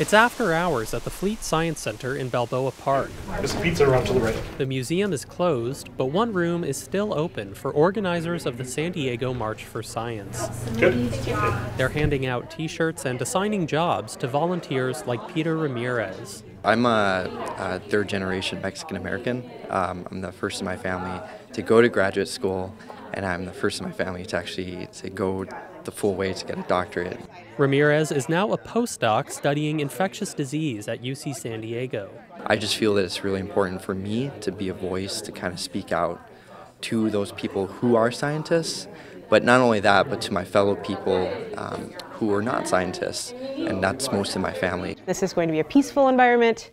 It's after hours at the Fleet Science Center in Balboa Park. There's pizza around to the right. The museum is closed, but one room is still open for organizers of the San Diego March for Science. Good. They're handing out t shirts and assigning jobs to volunteers like Peter Ramirez. I'm a, a third generation Mexican American. Um, I'm the first in my family to go to graduate school, and I'm the first in my family to actually to go the full way to get a doctorate. Ramirez is now a postdoc studying infectious disease at UC San Diego. I just feel that it's really important for me to be a voice to kind of speak out to those people who are scientists, but not only that, but to my fellow people um, who are not scientists, and that's most of my family. This is going to be a peaceful environment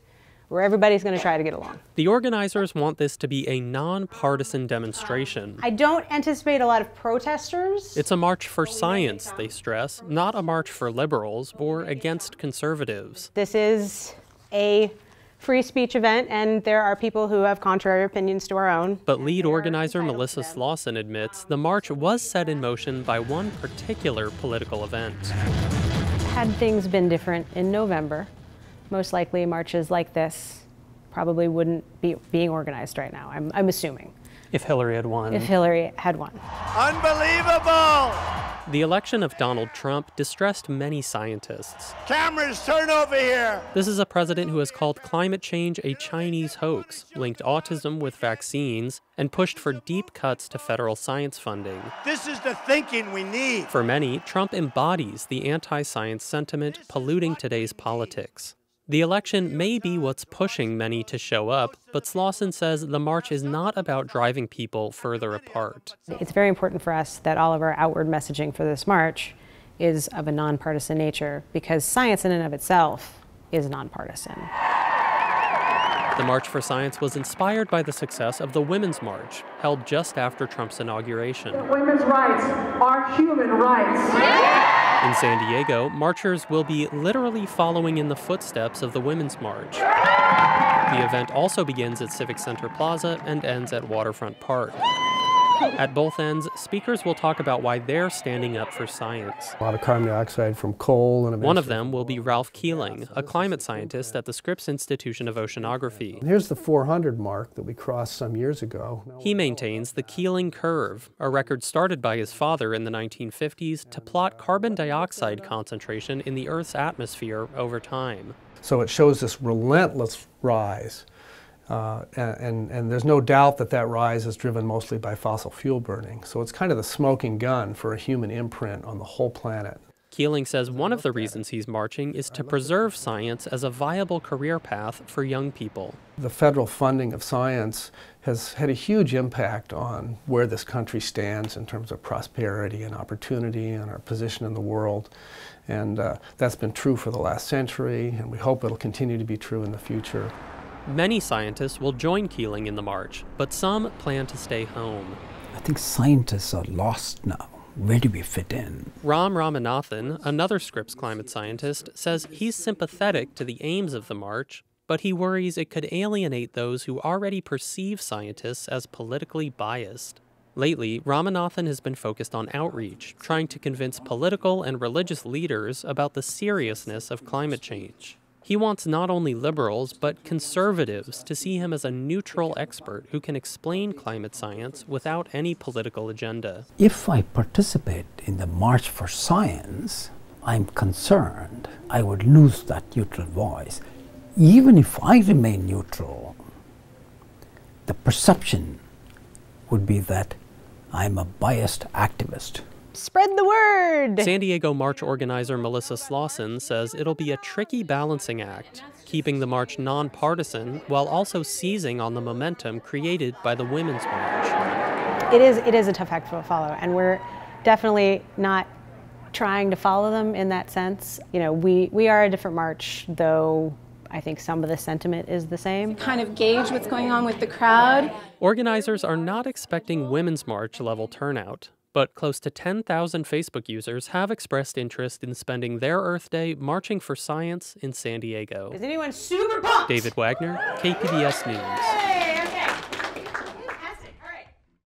where everybody's going to try to get along. The organizers want this to be a nonpartisan demonstration. I don't anticipate a lot of protesters. It's a march for science, they stress, not a march for liberals or against conservatives. This is a free speech event, and there are people who have contrary opinions to our own. But lead organizer Melissa Slawson admits the march was set in motion by one particular political event. Had things been different in November, most likely marches like this probably wouldn't be being organized right now, I'm, I'm assuming. If Hillary had won. If Hillary had won. Unbelievable! The election of Donald Trump distressed many scientists. Cameras, turn over here! This is a president who has called climate change a Chinese hoax, linked autism with vaccines, and pushed for deep cuts to federal science funding. This is the thinking we need. For many, Trump embodies the anti science sentiment polluting today's politics. The election may be what's pushing many to show up, but Slawson says the march is not about driving people further apart. It's very important for us that all of our outward messaging for this march is of a nonpartisan nature because science in and of itself is nonpartisan. The March for Science was inspired by the success of the Women's March, held just after Trump's inauguration. Women's rights are human rights. In San Diego, marchers will be literally following in the footsteps of the Women's March. The event also begins at Civic Center Plaza and ends at Waterfront Park. At both ends, speakers will talk about why they're standing up for science. A lot of carbon dioxide from coal and One of them will be Ralph Keeling, a climate scientist at the Scripps Institution of Oceanography. Here's the 400 mark that we crossed some years ago. He maintains the Keeling curve, a record started by his father in the 1950s to plot carbon dioxide concentration in the Earth's atmosphere over time. So it shows this relentless rise uh, and, and there's no doubt that that rise is driven mostly by fossil fuel burning. So it's kind of the smoking gun for a human imprint on the whole planet. Keeling says one of the reasons he's marching is to preserve science as a viable career path for young people. The federal funding of science has had a huge impact on where this country stands in terms of prosperity and opportunity and our position in the world. And uh, that's been true for the last century, and we hope it'll continue to be true in the future. Many scientists will join Keeling in the march, but some plan to stay home. I think scientists are lost now. Where do we fit in? Ram Ramanathan, another Scripps climate scientist, says he's sympathetic to the aims of the march, but he worries it could alienate those who already perceive scientists as politically biased. Lately, Ramanathan has been focused on outreach, trying to convince political and religious leaders about the seriousness of climate change. He wants not only liberals, but conservatives to see him as a neutral expert who can explain climate science without any political agenda. If I participate in the March for Science, I'm concerned I would lose that neutral voice. Even if I remain neutral, the perception would be that I'm a biased activist. Spread the word! San Diego March organizer Melissa Slawson says it'll be a tricky balancing act, keeping the march nonpartisan while also seizing on the momentum created by the Women's March. It is, it is a tough act to follow, and we're definitely not trying to follow them in that sense. You know, we, we are a different march, though I think some of the sentiment is the same. Kind of gauge what's going on with the crowd. Organizers are not expecting Women's March level turnout, but close to 10,000 Facebook users have expressed interest in spending their Earth Day marching for science in San Diego. Is anyone super pumped? David Wagner, KPBS News.